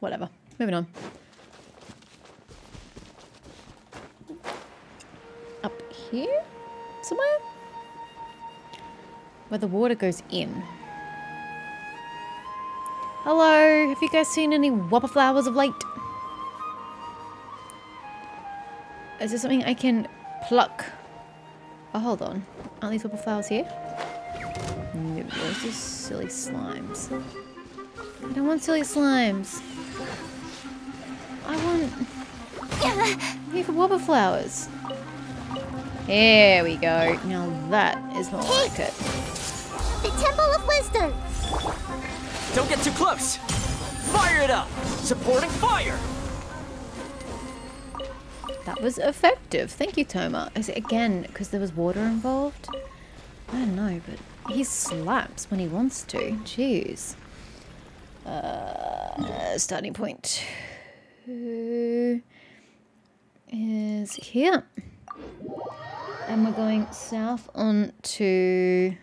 Whatever. Moving on. Up here? Somewhere? Where the water goes in. Hello, have you guys seen any whopper flowers of late? Is there something I can pluck? Oh, hold on. Aren't these whopper flowers here? No, those are silly slimes. I don't want silly slimes. Here for whopper flowers. There we go. Now that is more like it. The Temple of Wisdom! Don't get too close! Fire it up! Supporting fire! That was effective. Thank you, Thoma. Is it again because there was water involved? I don't know, but he slaps when he wants to. Jeez. Uh, starting point two is here. And we're going south on to...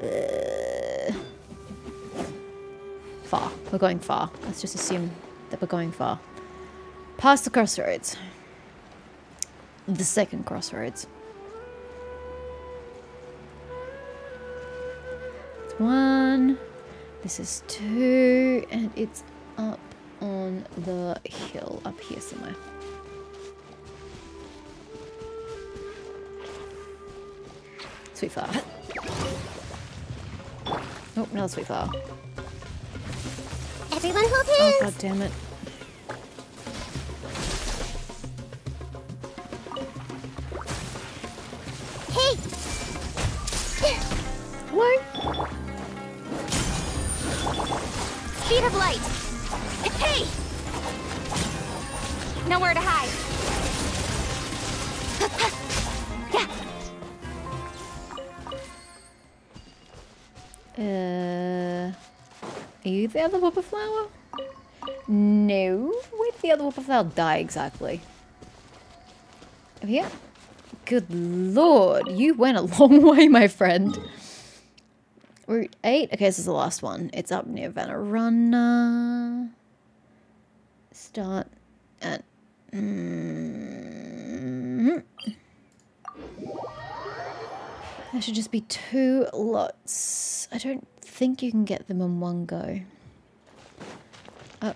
Uh, far. We're going far. Let's just assume that we're going far. Past the crossroads. The second crossroads. One. This is two. And it's up on the hill up here somewhere. Sweet flower. Oh, another sweet flower. Everyone hold Oh, god damn it. Hey! Hello? Speed of light! Hey! Nowhere to hide. The other whopper flower? No. Where did the other whopper flower die exactly? Over here? Good lord, you went a long way, my friend. Route 8? Okay, this is the last one. It's up near Vanarana. Start at... Mm, there should just be two lots. I don't think you can get them in one go. Oh,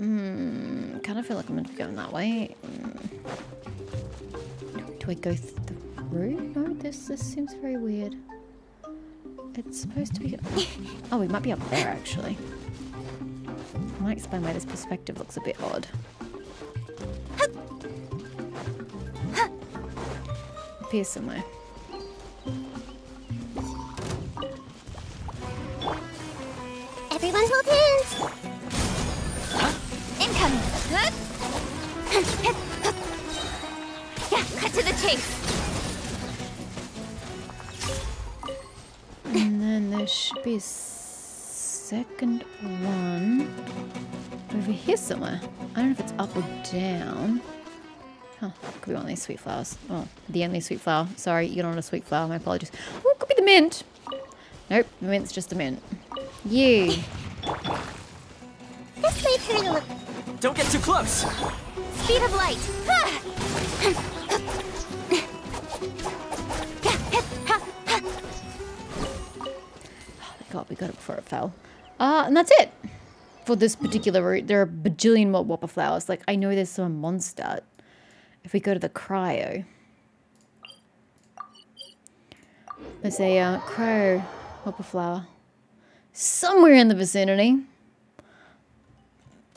mm, kind of feel like I'm meant to be going that way. Mm. Do I go through? No, this this seems very weird. It's supposed to be. Oh, we might be up there actually. I might explain why this perspective looks a bit odd. Here somewhere. Second one over here somewhere. I don't know if it's up or down. Huh, could be one of these sweet flowers. Oh, the only sweet flower. Sorry, you're not want a sweet flower. My apologies. Oh, could be the mint. Nope, the mint's just a mint. You. This may turn a little... Don't get too close! Speed of light! oh God, we got it before it fell. Uh, and that's it for this particular route. There are a bajillion more whopper flowers. Like, I know there's some monster. If we go to the cryo. There's a uh, cryo whopper flower. Somewhere in the vicinity.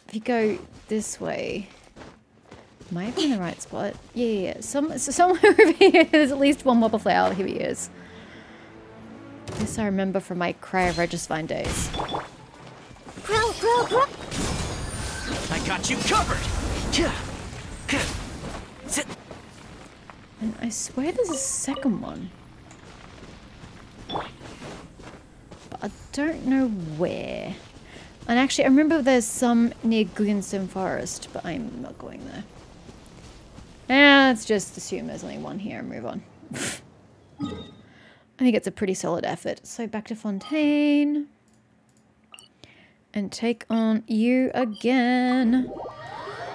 If you go this way. Might be in the right spot. Yeah, yeah, yeah. Some, so somewhere over here, there's at least one whopper flower. Here he is. This I remember from my cryo Regisvine days. Grow, grow, grow! I got you covered! And I swear there's a second one. But I don't know where. And actually, I remember there's some near Guggenstone Forest, but I'm not going there. Eh, let's just assume there's only one here and move on. I think it's a pretty solid effort. So back to Fontaine. And take on you again.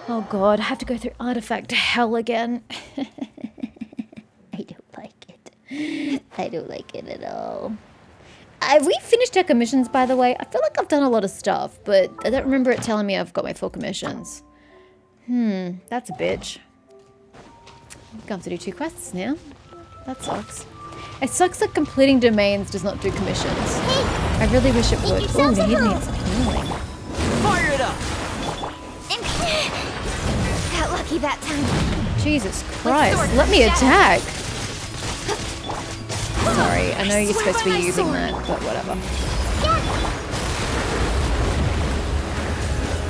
Oh god, I have to go through artifact hell again. I don't like it. I don't like it at all. Have we finished our commissions, by the way? I feel like I've done a lot of stuff, but I don't remember it telling me I've got my full commissions. Hmm, that's a bitch. I'm gonna to do two quests now. That sucks. It sucks that completing domains does not do commissions. I really wish it would. Oh, yourselves he needs healing. Fire it up! Got lucky that time. Jesus Christ, let me attack! Sorry, I know you're supposed to be using sword. that, but whatever.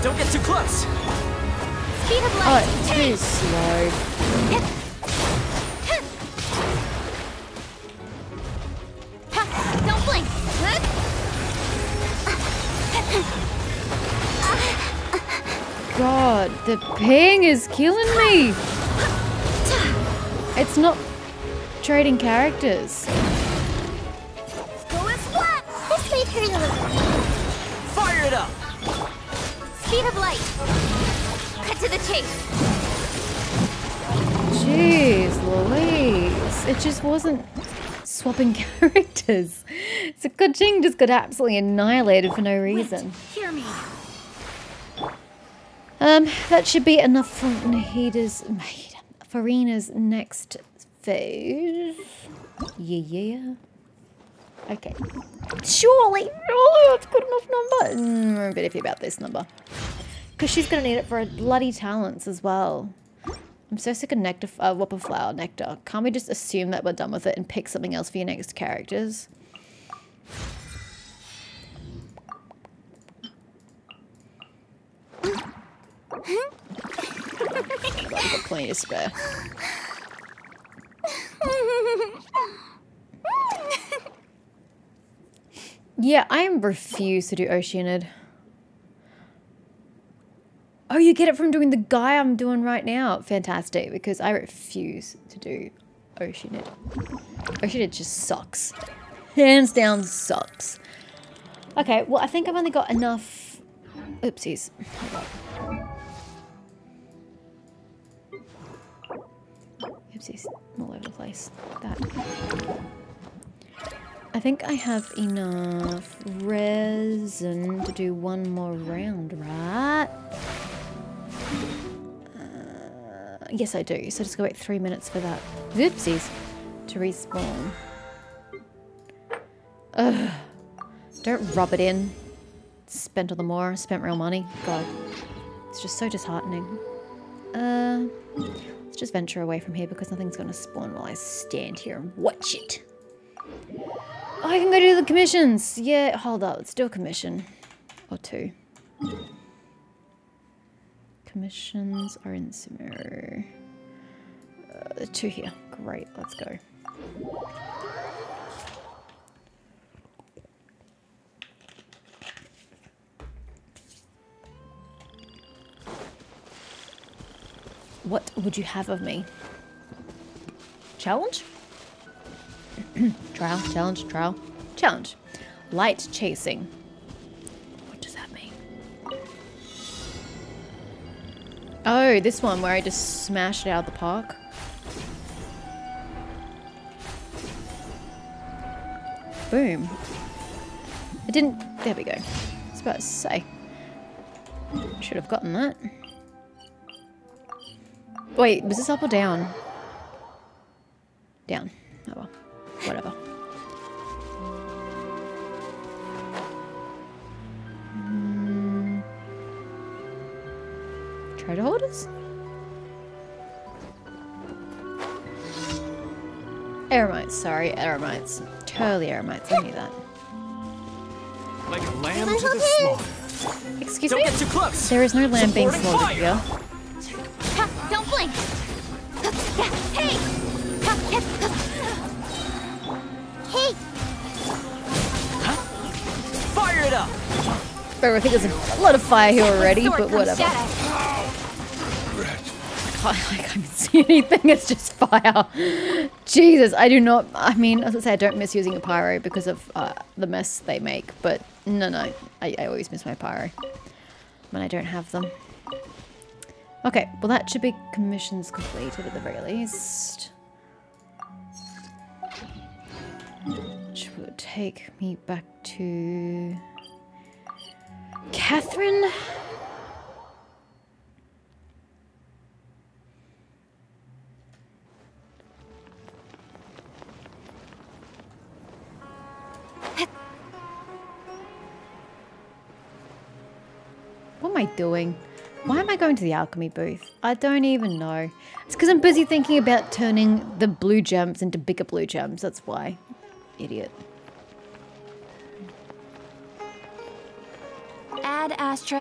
Don't get too close! Speed of Oh, light. it's too slow. God, the ping is killing me! It's not trading characters. Go as flat. This a little. Fire it up! Speed of light. Cut to the chase. Jeez Louise. It just wasn't swapping characters. So Keqing just got absolutely annihilated for no reason. Hear me. Um, that should be enough for Nahida's, Nahida, Furina's next phase. Yeah, yeah. Okay. Surely, oh, that's good enough number. Mm, I'm a bit iffy about this number. Because she's going to need it for her bloody talents as well. I'm so sick of nectar, uh, whopper flower nectar. Can't we just assume that we're done with it and pick something else for your next characters? To spare. Yeah, I refuse to do Oceanid. Oh, you get it from doing the guy I'm doing right now. Fantastic, because I refuse to do Oceanid. Oceanid just sucks. Hands down sucks. Okay, well, I think I've only got enough... Oopsies. Oopsies. All over the place. That. I think I have enough resin to do one more round, right? Uh, yes, I do. So just go wait three minutes for that. Oopsies. To respawn. Ugh. Don't rub it in. Spent all the more. Spent real money. God. It's just so disheartening. Uh, let's just venture away from here because nothing's going to spawn while I stand here and watch it. Oh, I can go do the commissions. Yeah, hold up. Let's do a commission. Or two. Commissions are in Sumeru. Uh, two here. Great, let's go. What would you have of me? Challenge? trial, challenge, trial, challenge. Light chasing. What does that mean? Oh, this one where I just smashed it out of the park. Boom. I didn't. There we go. I was about to say. Should have gotten that. Wait, was this up or down? Down. Oh well. Whatever. Mm. Treasure holders? Eremites, sorry, eremites. Totally eremites, I knew that. Like a lamb I to the slaughter. Excuse Don't me? get too close! There is no lamb being slaughtered fire. here. Ha, don't blink. Hey. Hey. Fire it up! Bro, I think there's a lot of fire here already, Sword but from whatever. shadow. fire. I can't see anything. It's just fire. Jesus, I do not. I mean, as I say, I don't miss using a pyro because of uh, the mess they make. But no, no, I, I always miss my pyro when I don't have them. Okay, well that should be commissions completed at the very least. Which would take me back to Katheryne. What am I doing? Why am I going to the alchemy booth? I don't even know. It's because I'm busy thinking about turning the blue gems into bigger blue gems. That's why. Idiot. Ad Astra.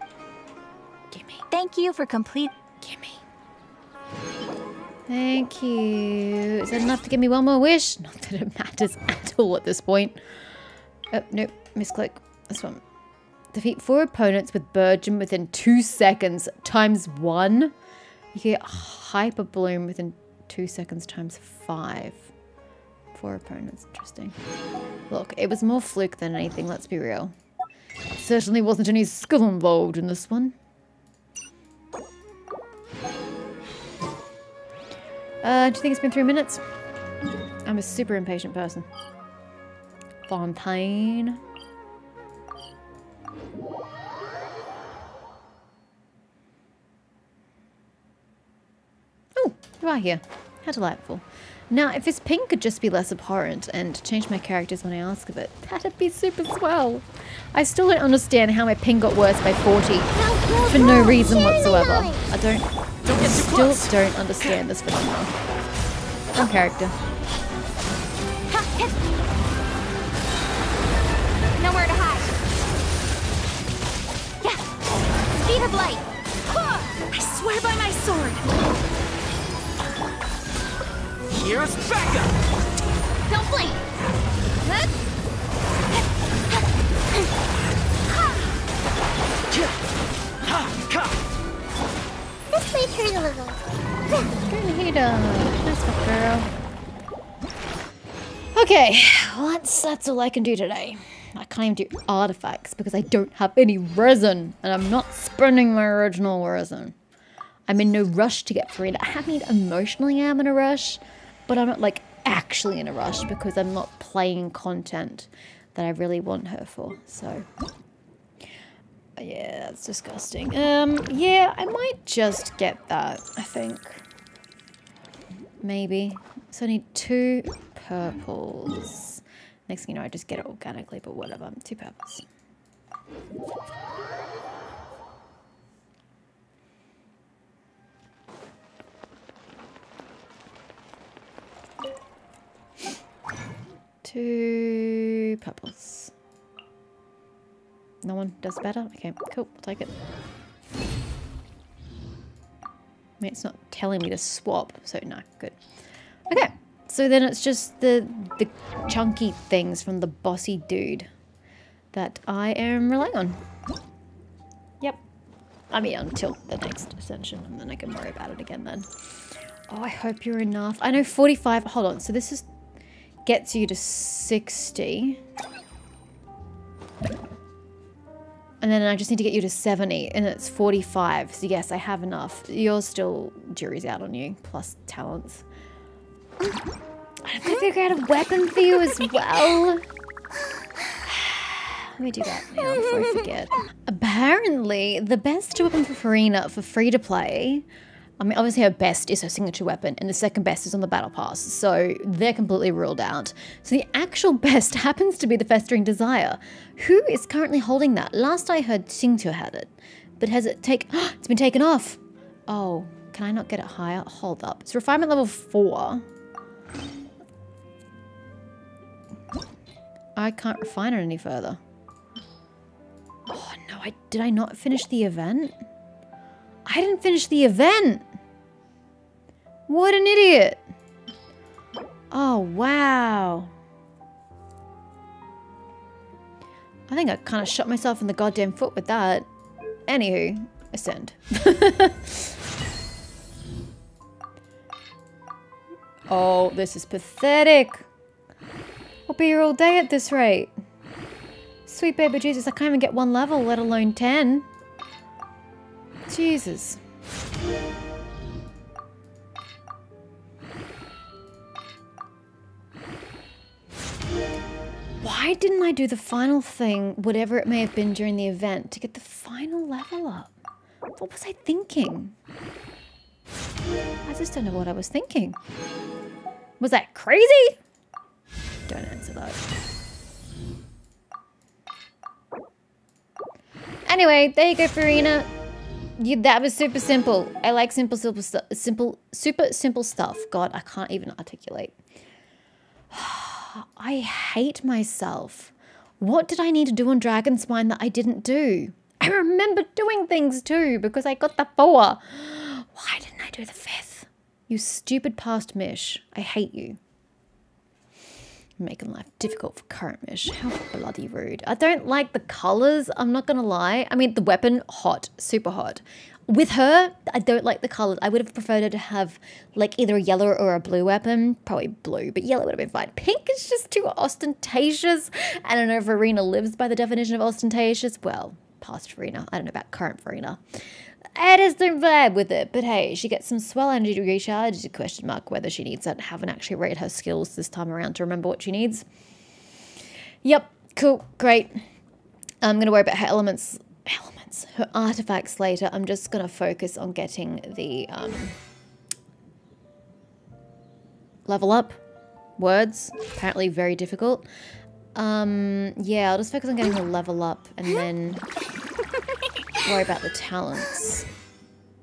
Gimme. Thank you for complete. Gimme. Thank you. Is that enough to give me one more wish? Not that it matters at all at this point. Oh, nope. Misclick. This one. Defeat four opponents with Burgeon within two seconds times one. You get Hyper Bloom within two seconds times five. Four opponents. Interesting. Look, it was more fluke than anything, let's be real. Certainly wasn't any skill involved in this one. Uh, do you think it's been three minutes? I'm a super impatient person. Fontaine. You are here. How delightful. Now, if this pink could just be less abhorrent and change my characters when I ask of it, that'd be super swell. I still don't understand how my ping got worse by 40 for no reason whatsoever. I don't, Don't get still don't understand this phenomenon. One character. Nowhere to hide. Yeah. Speed of light. I swear by my sword. Here's backup. Don't blink. Huh? Ha, ka. This turn a little. Grenada. Nice uh, one, girl. Okay, well, that's, that's all I can do today. I can't even do artifacts because I don't have any resin and I'm not spending my original resin. I'm in no rush to get Furina. I mean, emotionally I'm in a rush, but I'm not like actually in a rush because I'm not playing content that I really want her for. So, yeah, that's disgusting. Um, yeah, I might just get that, I think. Maybe. So I need two purples. Next thing you know, I just get it organically, but whatever. Two purples. Two purples. No one does better? Okay, cool. I'll take it. I mean, it's not telling me to swap, so no, good. Okay, so then it's just the the chunky things from the bossy dude that I am relying on. Yep. I mean, until the next ascension, and then I can worry about it again then. Oh, I hope you're enough. I know 45. Hold on. So this is gets you to 60. And then I just need to get you to 70, and it's 45. So yes, I have enough. You're still jury's out on you, plus talents. I have to figure out a weapon for you as well. Let me do that now before I forget. Apparently, the best weapon for Furina for free to play. I mean, obviously her best is her signature weapon, and the second best is on the battle pass, so they're completely ruled out. So the actual best happens to be the Festering Desire. Who is currently holding that? Last I heard, Xingqiu had it, but has it take? it's been taken off. Oh, can I not get it higher? Hold up. It's refinement level four. I can't refine it any further. Oh no, I did I not finish the event? I didn't finish the event. What an idiot. Oh, wow. I think I kind of shot myself in the goddamn foot with that. Anywho, ascend. Oh, this is pathetic. I'll be here all day at this rate. Sweet baby Jesus, I can't even get one level, let alone ten. Jesus. Why didn't I do the final thing, whatever it may have been during the event, to get the final level up? What was I thinking? I just don't know what I was thinking. Was that crazy? Don't answer that. Anyway, there you go, Furina. You, that was super simple. I like simple, simple, simple, super simple stuff. God, I can't even articulate. I hate myself. What did I need to do on Dragon Spine that I didn't do? I remember doing things too because I got the four. Why didn't I do the fifth? You stupid past Mish. I hate you. Making life difficult for current Mish. How bloody rude. I don't like the colors. I'm not to lie. I mean, the weapon, hot. Super hot. With her, I don't like the colors. I would have preferred her to have like either a yellow or a blue weapon. Probably blue, but yellow would have been fine. Pink is just too ostentatious. I don't know if Arena lives by the definition of ostentatious. Well, past Furina. I don't know about current Furina. I just don't vibe with it. But hey, she gets some swell energy to recharge. Question mark whether she needs that. Haven't actually read her skills this time around to remember what she needs. Yep, cool, great. I'm to worry about her elements, elements, her artifacts later. I'm just to focus on getting the um, level up words. Apparently very difficult. Um, yeah, I'll just focus on getting the level up and then worry about the talents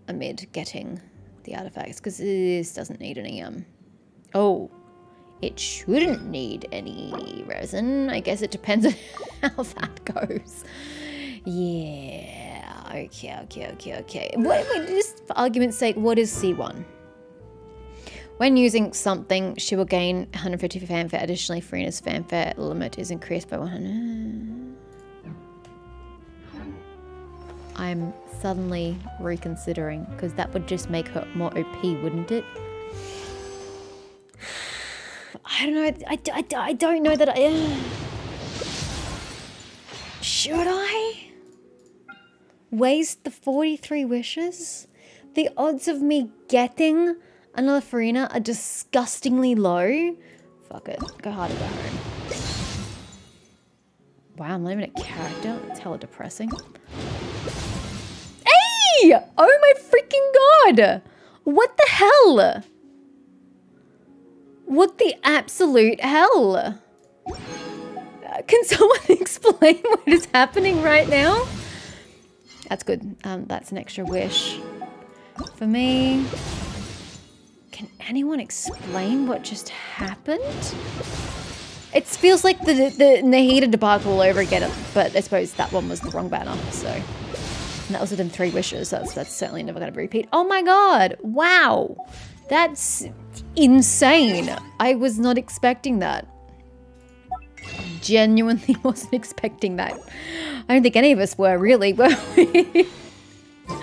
amid getting the artifacts because this doesn't need any um oh it shouldn't need any resin i guess it depends on how that goes yeah okay okay okay okay what wait, just for argument's sake what is c1 when using something, she will gain 150 fanfare. Additionally, Furina's fanfare limit is increased by 100. I'm suddenly reconsidering because that would just make her more OP, wouldn't it? I don't know. I, I, I don't know that I... Uh, should I? Waste the 43 wishes? The odds of me getting another Furina are disgustingly low. Fuck it. Go harder, go home. Wow, I'm even a character. It's hella depressing. Oh my freaking god! What the hell? What the absolute hell? Uh, can someone explain what is happening right now? That's good. Um, that's an extra wish. For me, can anyone explain what just happened? It feels like the, the Nahida debacle all over again, but I suppose that one was the wrong banner, so. And that was within three wishes, that's, that's certainly never going to repeat. Oh my god! Wow! That's insane. I was not expecting that. Genuinely wasn't expecting that. I don't think any of us were, really, were we?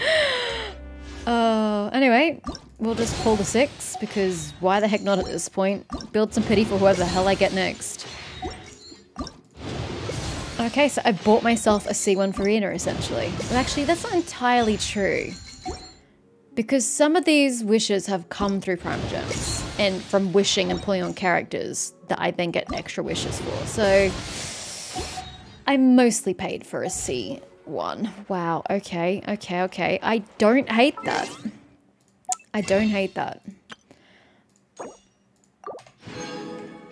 uh, anyway, we'll just pull the six, because why the heck not at this point? Build some pity for whoever the hell I get next. Okay, so I bought myself a C1 Furina, essentially. But actually, that's not entirely true. Because some of these wishes have come through Primogems, and from wishing and pulling on characters that I then get extra wishes for. So, I mostly paid for a C1. Wow, okay, okay, okay. I don't hate that. I don't hate that.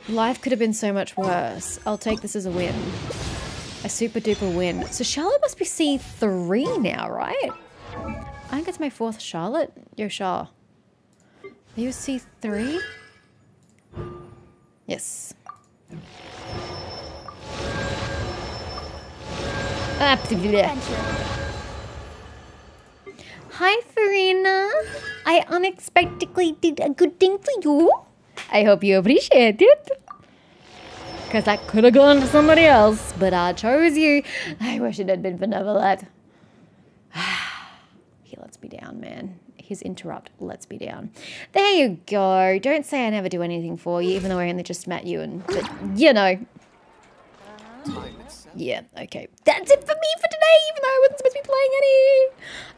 Life could have been so much worse. I'll take this as a win. A super duper win. So Charlotte must be C3 now, right? I think it's my fourth Charlotte. Yo, Char. Are you C3? Yes. Ah, Hi, Furina. I unexpectedly did a good thing for you. I hope you appreciate it. Because that could have gone to somebody else, but I chose you. I wish it had been benevolent. he lets me down, man. his interrupt lets me down. There you go. Don't say I never do anything for you, even though I only just met you and, but, you know. Yeah, okay. That's it for me for today, even though I wasn't supposed to be playing any.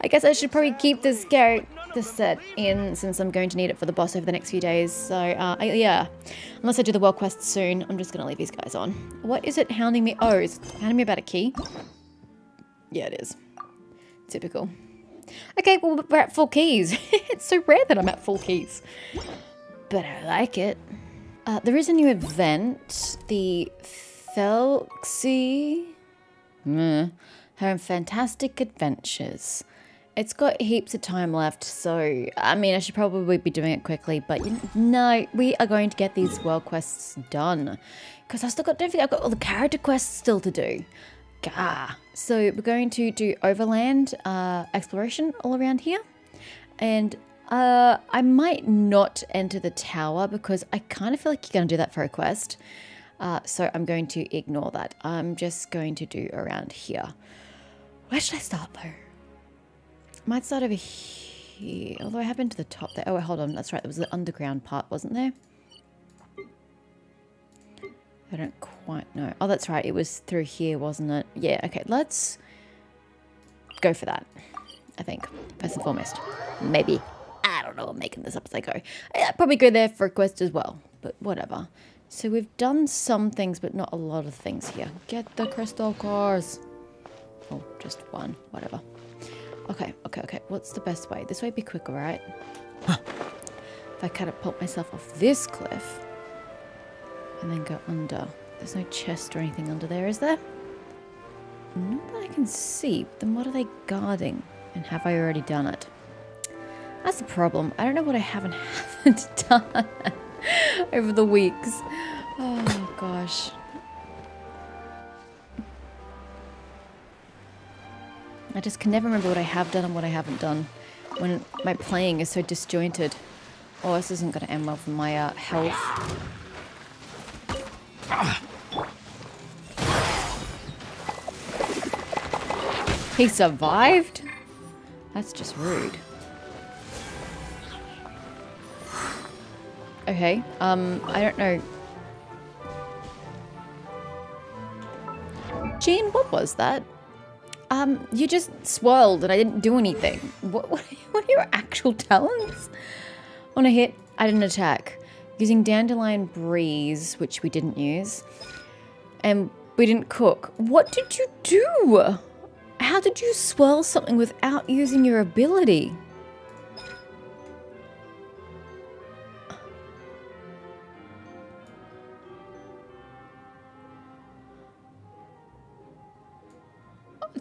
I guess I should probably keep this character this set in since I'm going to need it for the boss over the next few days. So, uh, I, yeah. Unless I do the world quest soon, I'm just going to leave these guys on. What is it hounding me? Oh, is it hounding me about a key? Yeah, it is. Typical. Okay, well, we're at full keys. it's so rare that I'm at full keys. But I like it. Uh, there is a new event. The Felxie... Mm, her fantastic adventures. It's got heaps of time left, so I mean, I should probably be doing it quickly, but you no, we are going to get these world quests done. Because I still got, don't forget, I've got all the character quests still to do. Gah. So we're going to do overland uh, exploration all around here. And uh, I might not enter the tower because I kind of feel like you're going to do that for a quest. Uh, so I'm going to ignore that. I'm just going to do around here. Where should I start though? Might start over here. Although I have been to the top there. Oh, wait, hold on. That's right. There was the underground part, wasn't there? I don't quite know. Oh, that's right. It was through here, wasn't it? Yeah, okay. Let's go for that, I think. First and foremost. Maybe. I don't know. I'm making this up as I go. I'd probably go there for a quest as well, but whatever. So we've done some things, but not a lot of things here. Get the crystal cores. Oh, just one. Whatever. Okay, okay, okay. What's the best way? This way be quicker, right? if I catapult myself off this cliff and then go under. There's no chest or anything under there, is there? Not that I can see. Then what are they guarding? And have I already done it? That's the problem. I don't know what I haven't haven't done over the weeks. Oh gosh. I just can never remember what I have done and what I haven't done when my playing is so disjointed. Oh, this isn't going to end well for my uh, health. He survived? That's just rude. Okay, um, I don't know. Jean, what was that? Um, you just swirled and I didn't do anything. What, what, what are your actual talents? On a hit, I didn't attack. Using Dandelion Breeze, which we didn't use. And we didn't cook. What did you do? How did you swirl something without using your ability?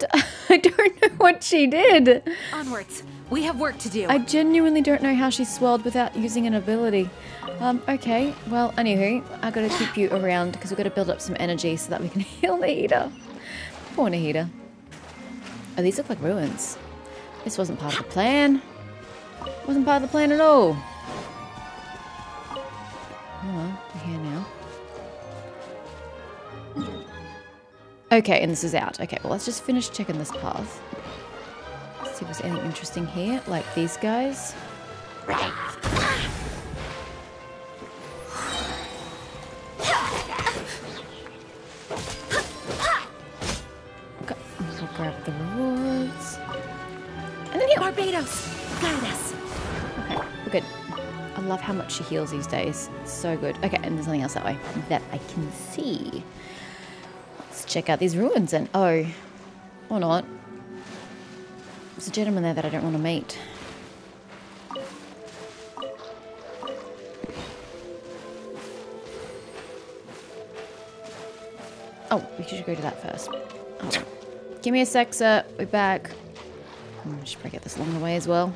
I don't know what she did. Onwards. We have work to do. I genuinely don't know how she swelled without using an ability. Um, okay. Well, anywho, I gotta keep you around because we've got to build up some energy so that we can heal Nahida. Poor Nahida. Oh, these look like ruins. This wasn't part of the plan. Wasn't part of the plan at all. Okay, and this is out. Okay, well, let's just finish checking this path. See if there's anything interesting here, like these guys. Okay, we'll grab the rewards. And then here. Barbatos, guide us. Okay, we're good. I love how much she heals these days. It's so good. Okay, and there's nothing else that way that I can see. Let's check out these ruins and oh, or not. There's a gentleman there that I don't want to meet. Oh, we should go to that first. Oh. Give me a sec, sir. We're back. Hmm, I should probably get this along the way as well.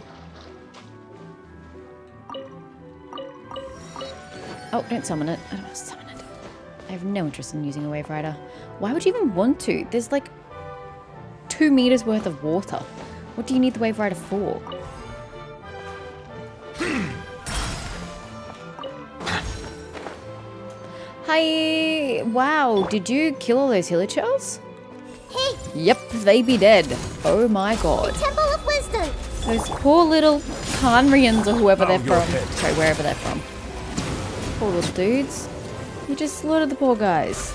Oh, don't summon it. I don't want to summon it. I have no interest in using a wave rider. Why would you even want to? There's like two meters worth of water. What do you need the wave rider for? Hi! Wow, did you kill all those hilichurls? Hey, Yep, they be dead. Oh my god. The Temple of Wisdom. Those poor little Khaenri'ahns or whoever they're from. head. Sorry, wherever they're from. Poor little dudes. You just slaughtered the poor guys.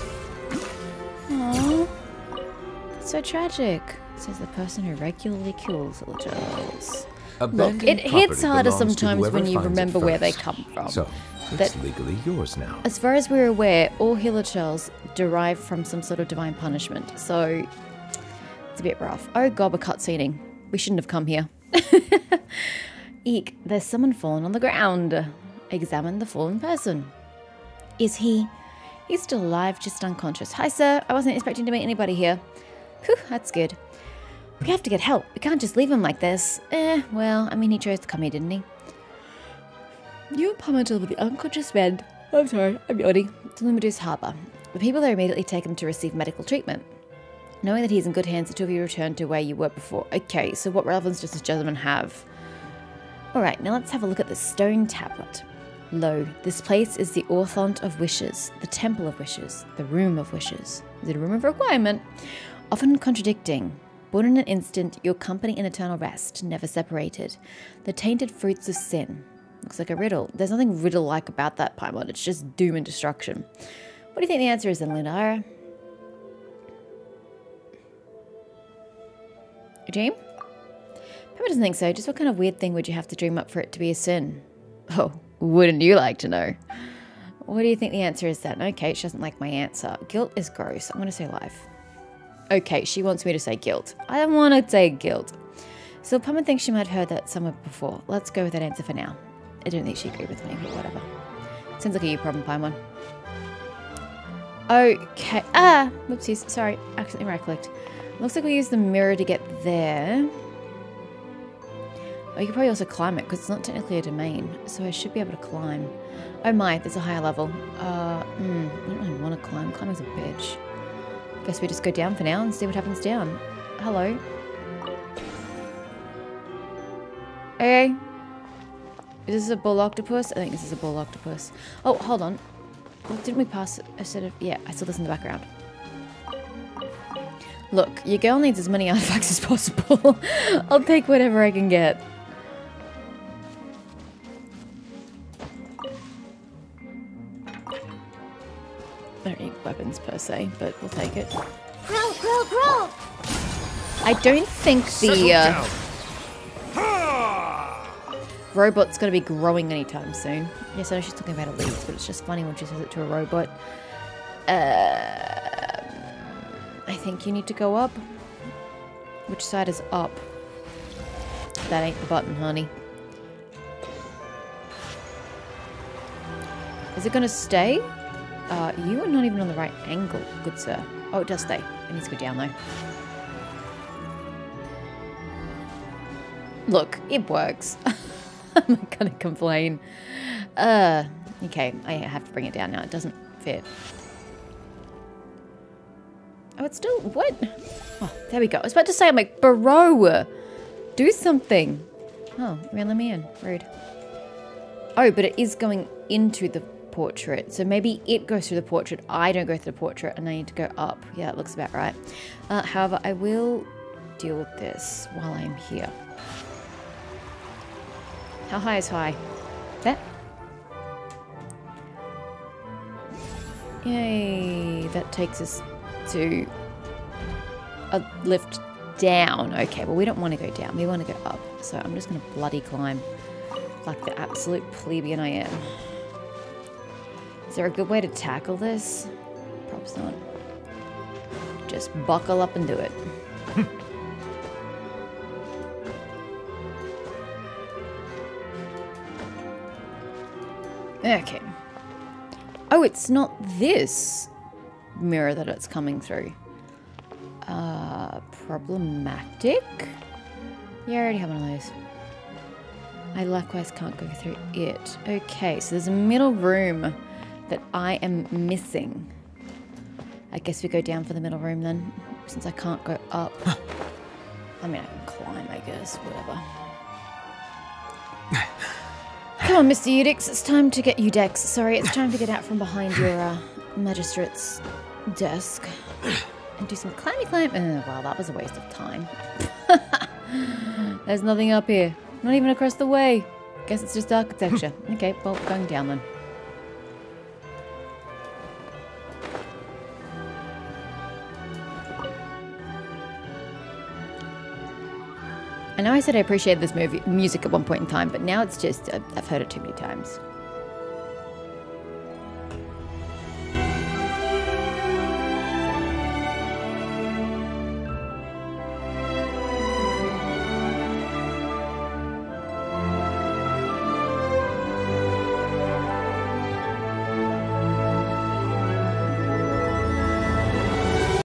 Aww. That's so tragic. Says the person who regularly kills little girls. Look, it hits harder sometimes when you remember where they come from. So, it's That- legally yours now. As far as we're aware, all healer derive from some sort of divine punishment, so it's a bit rough. Oh god, we're cutscening. We shouldn't have come here. Eek, there's someone fallen on the ground. Examine the fallen person. Is he? He's still alive, just unconscious. Hi, sir. I wasn't expecting to meet anybody here. Whew, that's good. We have to get help. We can't just leave him like this. Eh, well, I mean, he chose to come here, didn't he? You and Paimon deliver the unconscious man. I'm sorry, I'm yawning. To Lumidouce Harbour. The people there immediately take him to receive medical treatment. Knowing that he's in good hands, the two of you return to where you were before. Okay, so what relevance does this gentleman have? Alright, now let's have a look at the stone tablet. Lo, this place is the Orthont of Wishes, the Temple of Wishes, the Room of Wishes. Is it a room of requirement? Often contradicting. Born in an instant, your company in eternal rest, never separated. The tainted fruits of sin. Looks like a riddle. There's nothing riddle like about that Paimon. It's just doom and destruction. What do you think the answer is then, Lunara? A dream? Paimon doesn't think so. Just what kind of weird thing would you have to dream up for it to be a sin? Oh, wouldn't you like to know? What do you think the answer is then? Okay, she doesn't like my answer. Guilt is gross. I'm going to say life. Okay, she wants me to say guilt. I don't want to say guilt. So Paimon thinks she might have heard that somewhere before. Let's go with that answer for now. I don't think she agreed with me, but whatever. Sounds like a you problem, Paimon. Okay. Ah! Whoopsies. Sorry. Accidentally right clicked. Looks like we use the mirror to get there. Oh, you could probably also climb it because it's not technically a domain. So I should be able to climb. Oh my, there's a higher level. Uh, hmm. I don't really want to climb. Climbing's a bitch. Guess we just go down for now and see what happens down. Hello. Hey. Is this a bull octopus? I think this is a bull octopus. Oh, hold on. Well, didn't we pass a set of... Yeah, I saw this in the background. Look, your girl needs as many artifacts as possible. I'll take whatever I can get. Weapons per se, but we'll take it. Grow, grow, grow! I don't think the uh, robot's going to be growing anytime soon. Yes, I know she's talking about elites, but it's just funny when she says it to a robot. Um I think you need to go up. Which side is up? That ain't the button, honey. Is it going to stay? Uh, you are not even on the right angle, good sir. Oh, it does stay. It needs to go down, though. Look, it works. I'm not gonna complain. Uh, okay, I have to bring it down now. It doesn't fit. Oh, it's still what? Oh, there we go. I was about to say, I'm like, bro, do something. Oh, you let me in. Rude. Oh, but it is going into the portrait. So maybe it goes through the portrait. I don't go through the portrait and I need to go up. Yeah, it looks about right. Uh, however, I will deal with this while I'm here. How high is high? That? Yay, that takes us to a lift down. Okay, well, we don't want to go down. We want to go up. So I'm just going to bloody climb like the absolute plebeian I am. Is there a good way to tackle this? Perhaps not. Just buckle up and do it. okay. Oh, it's not this mirror that it's coming through. Uh, problematic? Yeah, I already have one of those. I likewise can't go through it. Okay, so there's a middle room that I am missing. I guess we go down for the middle room then, since I can't go up. I mean, I can climb, I guess, whatever. Come on, Mr. Udix, it's time to get Udex. Sorry, it's time to get out from behind your uh, magistrate's desk and do some climby climb. Oh, well, that was a waste of time. There's nothing up here. Not even across the way. Guess it's just architecture. okay, well, going down then. I know I said I appreciated this movie music at one point in time, but now it's just I've, heard it too many times.